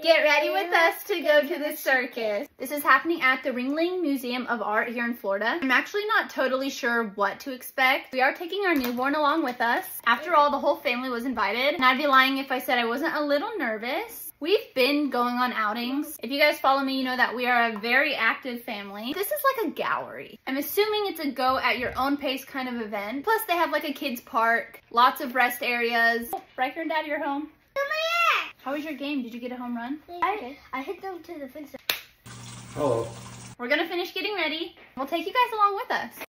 Get ready with us to go to the circus. This is happening at the Ringling Museum of Art here in Florida. I'm actually not totally sure what to expect. We are taking our newborn along with us. After all, the whole family was invited, and I'd be lying if I said I wasn't a little nervous. We've been going on outings. If you guys follow me, you know that we are a very active family. This is like a gallery. I'm assuming it's a go at your own pace kind of event. Plus they have like a kids park, lots of rest areas. Oh, Riker and Daddy are home. How was your game? Did you get a home run? I, I hit them to the fence. Hello. We're gonna finish getting ready. We'll take you guys along with us.